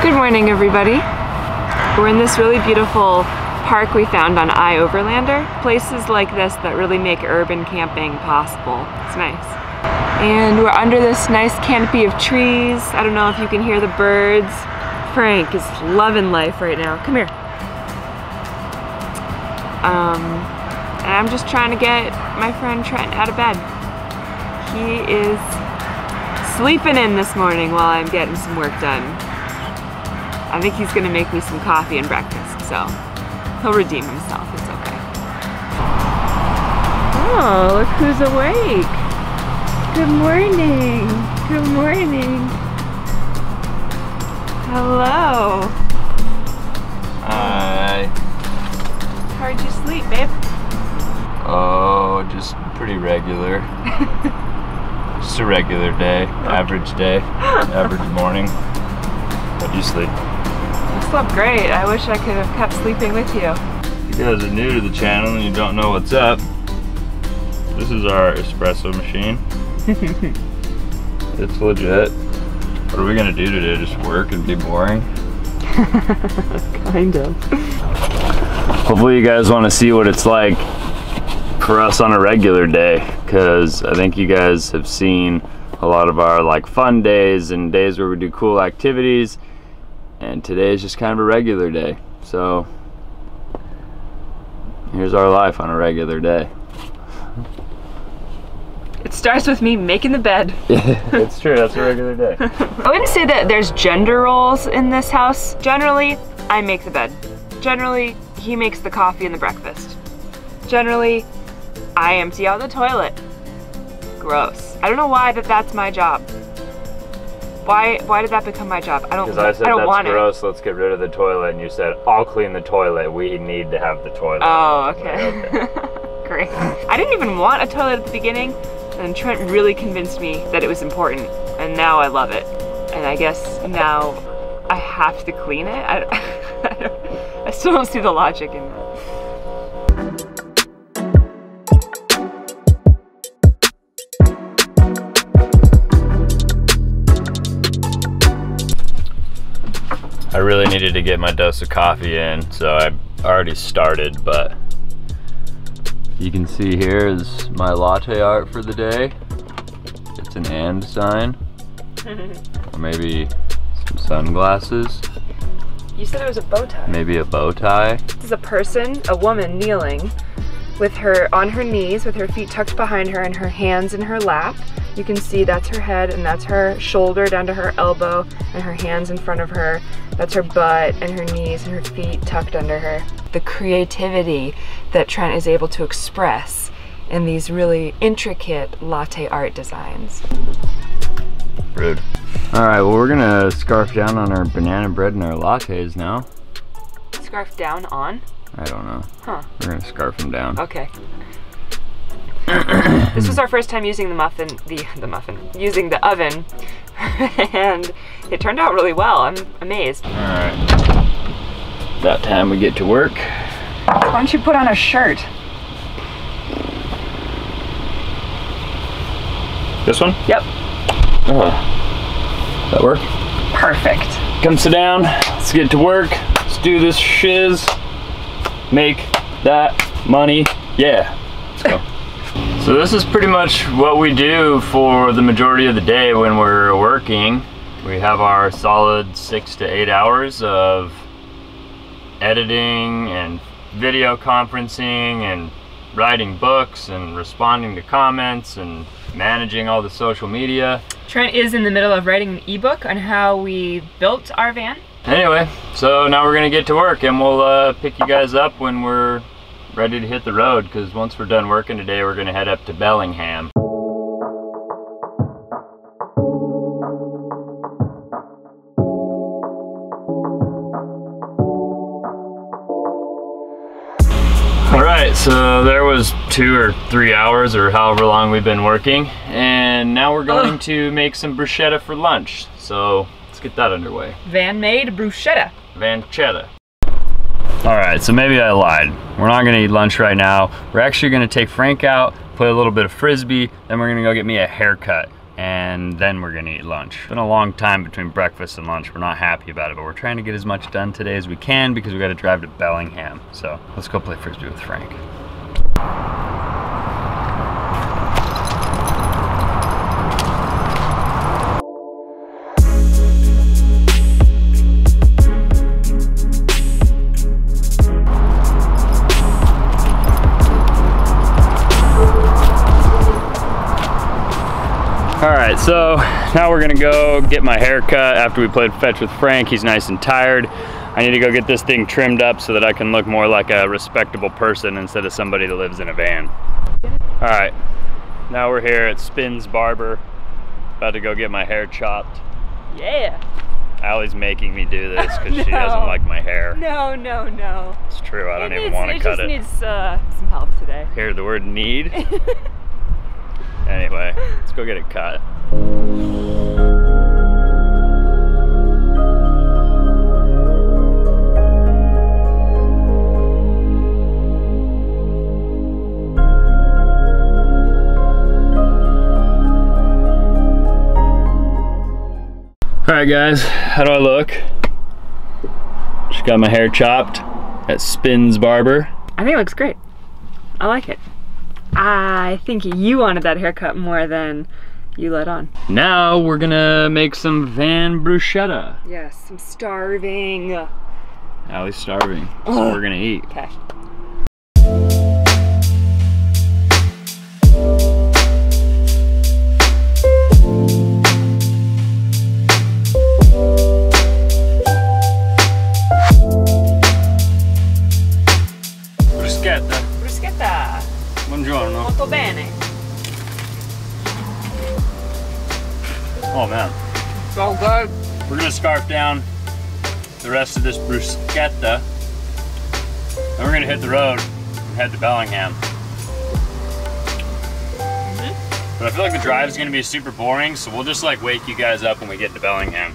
Good morning, everybody. We're in this really beautiful park we found on iOverlander. Places like this that really make urban camping possible. It's nice. And we're under this nice canopy of trees. I don't know if you can hear the birds. Frank is loving life right now. Come here. Um, and I'm just trying to get my friend Trent out of bed. He is sleeping in this morning while I'm getting some work done. I think he's gonna make me some coffee and breakfast, so he'll redeem himself, it's okay. Oh, look who's awake. Good morning, good morning. Hello. Hi. How'd you sleep, babe? Oh, just pretty regular. just a regular day, average day, average morning. How'd you sleep? I slept great. I wish I could have kept sleeping with you. If you guys are new to the channel and you don't know what's up, this is our espresso machine. it's legit. What are we gonna do today? Just work and be boring? kind of. Hopefully you guys want to see what it's like for us on a regular day because I think you guys have seen a lot of our like fun days and days where we do cool activities and today is just kind of a regular day so here's our life on a regular day It starts with me making the bed. it's true that's a regular day I wouldn't say that there's gender roles in this house. Generally, I make the bed. Generally, he makes the coffee and the breakfast. Generally, I empty out the toilet. Gross. I don't know why that that's my job. Why why did that become my job? I don't because I said I don't that's want gross let's get rid of the toilet and you said I'll clean the toilet we need to have the toilet. Oh, I'm like, okay. Great. I didn't even want a toilet at the beginning, and Trent really convinced me that it was important, and now I love it. And I guess now I have to clean it. I, I, don't, I still don't see the logic in that. I really needed to get my dose of coffee in, so I already started, but you can see here is my latte art for the day. It's an and sign, or maybe some sunglasses, You said it was a bow tie. maybe a bow tie. This is a person, a woman kneeling with her on her knees with her feet tucked behind her and her hands in her lap. You can see that's her head and that's her shoulder down to her elbow and her hands in front of her. That's her butt and her knees and her feet tucked under her. The creativity that Trent is able to express in these really intricate latte art designs. Rude. All right, well we're gonna scarf down on our banana bread and our lattes now. Scarf down on? I don't know. Huh. We're gonna scarf them down. Okay. this was our first time using the muffin, the the muffin, using the oven, and it turned out really well. I'm amazed. All right. That time we get to work. Why don't you put on a shirt? This one? Yep. Oh. That work? Perfect. Come sit down. Let's get to work. Let's do this shiz. Make that money. Yeah. Let's go. So this is pretty much what we do for the majority of the day when we're working. We have our solid six to eight hours of editing and video conferencing and writing books and responding to comments and managing all the social media. Trent is in the middle of writing an ebook on how we built our van. Anyway, so now we're gonna get to work and we'll uh, pick you guys up when we're ready to hit the road because once we're done working today, we're gonna head up to Bellingham. All right, so there was two or three hours or however long we've been working, and now we're going Ugh. to make some bruschetta for lunch. So let's get that underway. Van made bruschetta. Van Vanchetta. All right, so maybe I lied. We're not gonna eat lunch right now. We're actually gonna take Frank out, play a little bit of frisbee, then we're gonna go get me a haircut. and then we're gonna eat lunch. It's been a long time between breakfast and lunch. We're not happy about it, but we're trying to get as much done today as we can because we gotta drive to Bellingham. So let's go play Frisbee with Frank. So now we're gonna go get my hair cut after we played fetch with Frank. He's nice and tired. I need to go get this thing trimmed up so that I can look more like a respectable person instead of somebody that lives in a van. All right, now we're here at Spins Barber. About to go get my hair chopped. Yeah. Allie's making me do this because she No. doesn't like my hair. No, no, no. It's true, I don't It even want to cut it cut just it. needs uh, some help today. Here, the word need. anyway, let's go get it cut. All right, guys, how do I look? Just got my hair chopped at Spins Barber. I think it looks great. I like it. I think you wanted that haircut more than you let on. Now we're gonna make some van bruschetta. Yes, I'm starving. Allie's starving, so we're gonna eat. Okay. Oh man. So good. We're gonna scarf down the rest of this bruschetta. Then we're gonna hit the road and head to Bellingham. Mm-hmm. But I feel like the drive is gonna be super boring, so we'll just like wake you guys up when we get to Bellingham.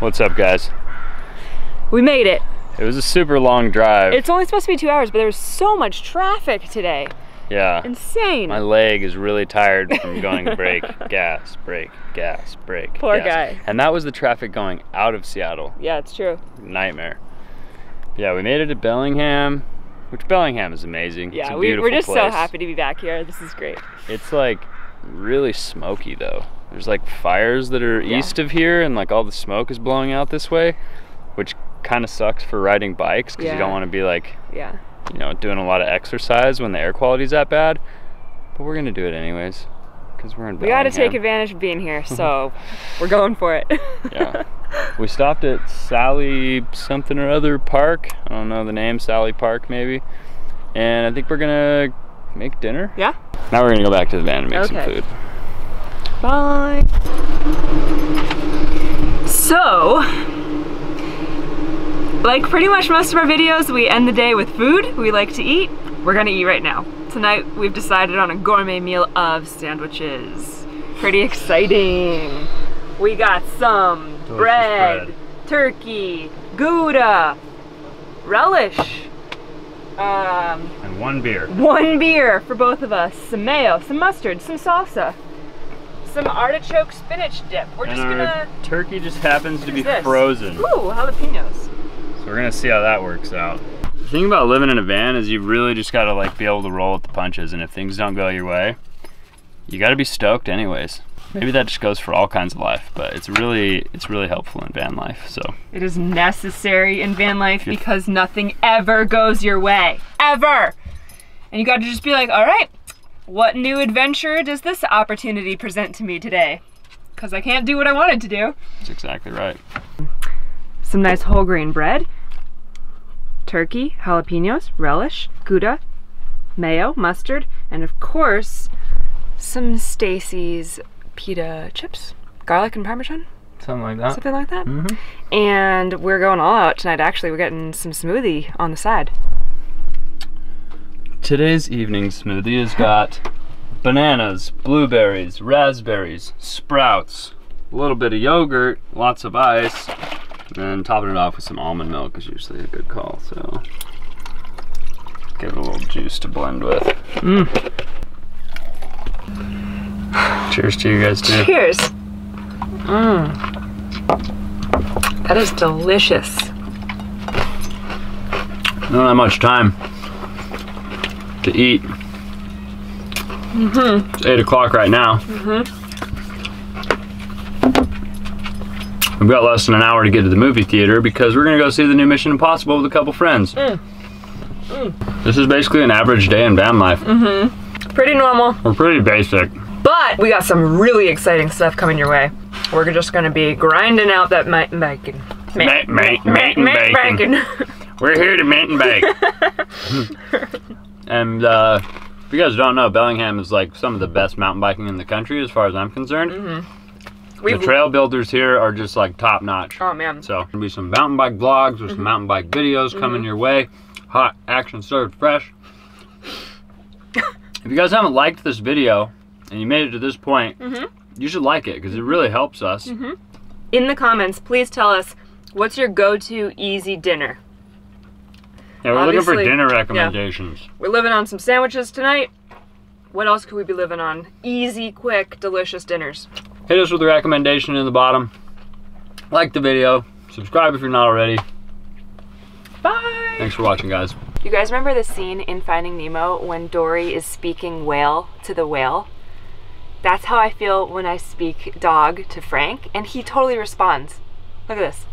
What's up, guys? We made it. It was a super long drive. It's only supposed to be two hours, but there was so much traffic today. Yeah. Insane. My leg is really tired from going brake, gas, brake, gas, brake. Poor gas. guy. And that was the traffic going out of Seattle. yeah, it's true. Nightmare. Yeah, we made it to Bellingham, which Bellingham is amazing. it's Yeah, we, we're just so happy to be back here. This is great. It's like really smoky though. There's like fires that are Yeah. east of here, and like all the smoke is blowing out this way, which kind of sucks for riding bikes because you don't want to be like Yeah. You know, doing a lot of exercise when the air quality's that bad. But we're gonna do it anyways, because we're in. We got to take advantage of being here, so we're going for it. Yeah. We stopped at Sally something or other park. I don't know the name, Sally Park maybe. And I think we're gonna make dinner. Yeah? Now we're gonna go back to the van and make some food. Bye. So, like pretty much most of our videos, we end the day with food we like to eat. We're gonna eat right now. Tonight, we've decided on a gourmet meal of sandwiches. Pretty exciting. We got some bread, bread. turkey, gouda, relish, um, And one beer. one beer for both of us, some mayo, some mustard, some salsa, some artichoke spinach dip. We're and just gonna. turkey just happens to be this? frozen. Ooh, jalapenos. So we're gonna see how that works out. The thing about living in a van is you really just gotta like be able to roll with the punches and if things don't go your way, you gotta be stoked anyways. Maybe that just goes for all kinds of life, but it's really it's really helpful in van life. So It is necessary in van life Yeah. because nothing ever goes your way. Ever! And you gotta just be like, alright, what new adventure does this opportunity present to me today? Because I can't do what I wanted to do. that's exactly right. some nice whole grain bread, turkey, jalapenos, relish, gouda, mayo, mustard, and of course, some Stacy's pita chips, garlic and parmesan, Something like that. something like that. Mm-hmm. And we're going all out tonight. Actually, we're getting some smoothie on the side. Today's evening smoothie has got bananas, blueberries, raspberries, sprouts, a little bit of yogurt, lots of ice, and then topping it off with some almond milk is usually a good call. So give it a little juice to blend with. Cheers to you guys too. Cheers. Mmm. That is delicious. Don't have much time to eat. Mm-hmm. It's eight o'clock right now. Mm-hmm. We've got less than an hour to get to the movie theater because we're gonna go see the new Mission Impossible with a couple friends. Mm. This is basically an average day in van life. Mm-hmm. Pretty normal. We're pretty basic. But we got some really exciting stuff coming your way. We're just gonna be grinding out that ma- bacon. Ma- Ma- ma- ma- ma- ma- bacon. We're here to mint and bake. and uh, if you guys don't know, Bellingham is like some of the best mountain biking in the country as far as I'm concerned. The We've, trail builders here are just like top notch. oh man. So there'll be some mountain bike vlogs with some mm-hmm. mountain bike videos coming mm-hmm. your way. Hot action served fresh. if you guys haven't liked this video and you made it to this point, mm-hmm. you should like it because it really helps us. In the comments, please tell us what's your go-to easy dinner. Yeah, we're looking for dinner recommendations. We're living on some sandwiches tonight. What else could we be living on? Easy, quick, delicious dinners. Hit us with a recommendation in the bottom. Like the video. Subscribe if you're not already. Bye. Thanks for watching, guys. You guys remember the scene in Finding Nemo when Dory is speaking whale to the whale? That's how I feel when I speak dog to Frank, and he totally responds. Look at this.